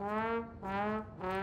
Uh, uh, uh.